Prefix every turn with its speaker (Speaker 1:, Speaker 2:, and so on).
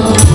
Speaker 1: Oh.